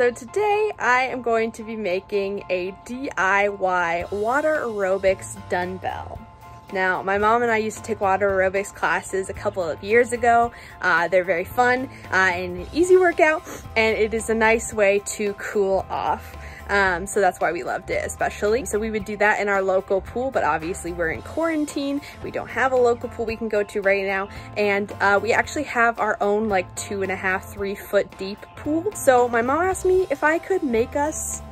So today I am going to be making a DIY water aerobics dumbbell. Now, my mom and I used to take water aerobics classes a couple of years ago. Uh, they're very fun uh, and an easy workout, and it is a nice way to cool off. Um, so that's why we loved it especially. So we would do that in our local pool, but obviously we're in quarantine. We don't have a local pool we can go to right now. And uh, we actually have our own like two and a half, three foot deep pool. So my mom asked me if I could make us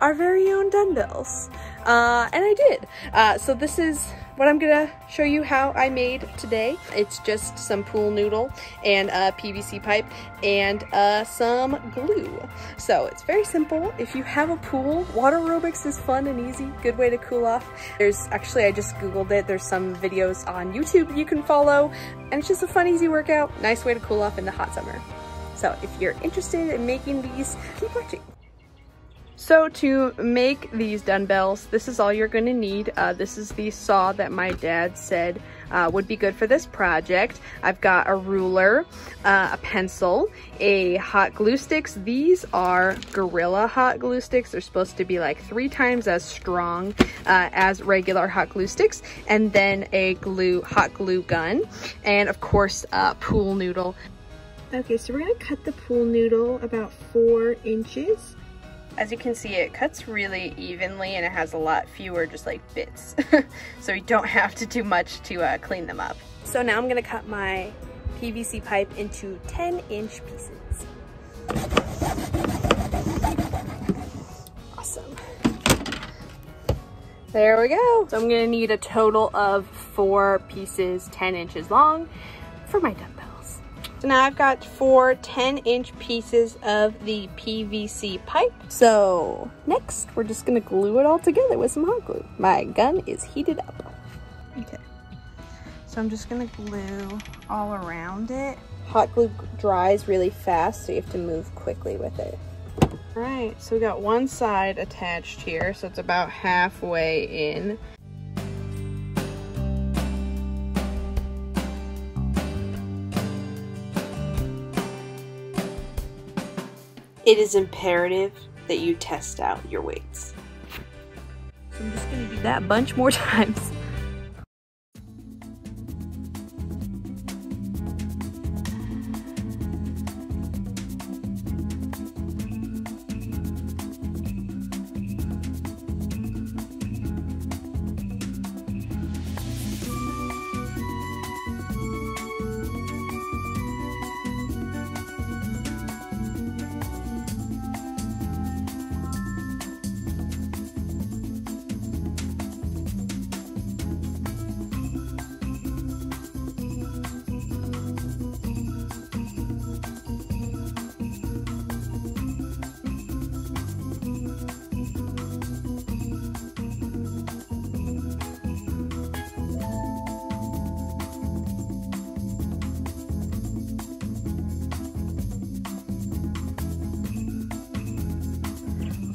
our very own dumbbells. Uh, and I did. Uh, so this is what I'm gonna show you how I made today. It's just some pool noodle and a PVC pipe and uh, some glue. So it's very simple. If you have a pool, water aerobics is fun and easy, good way to cool off. There's actually, I just Googled it. There's some videos on YouTube you can follow and it's just a fun, easy workout. Nice way to cool off in the hot summer. So if you're interested in making these, keep watching. So to make these dumbbells, this is all you're gonna need. Uh, this is the saw that my dad said uh, would be good for this project. I've got a ruler, uh, a pencil, a hot glue sticks. These are Gorilla hot glue sticks. They're supposed to be like three times as strong uh, as regular hot glue sticks. And then a glue hot glue gun. And of course, a pool noodle. Okay, so we're gonna cut the pool noodle about four inches. As you can see, it cuts really evenly and it has a lot fewer just like bits. so you don't have to do much to uh, clean them up. So now I'm gonna cut my PVC pipe into 10 inch pieces. Awesome. There we go. So I'm gonna need a total of four pieces 10 inches long for my dumbbell. So now I've got four 10 inch pieces of the PVC pipe. So next we're just gonna glue it all together with some hot glue. My gun is heated up. Okay, so I'm just gonna glue all around it. Hot glue dries really fast, so you have to move quickly with it. All right, so we got one side attached here, so it's about halfway in. It is imperative that you test out your weights. So I'm just gonna do that a bunch more times.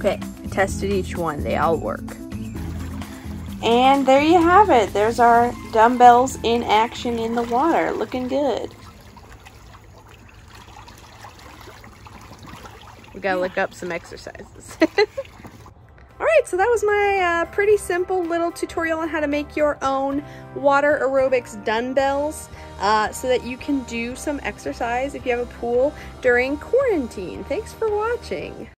Okay, I tested each one. They all work. And there you have it. There's our dumbbells in action in the water. Looking good. We gotta look up some exercises. Alright, so that was my uh, pretty simple little tutorial on how to make your own water aerobics dumbbells uh, so that you can do some exercise if you have a pool during quarantine. Thanks for watching.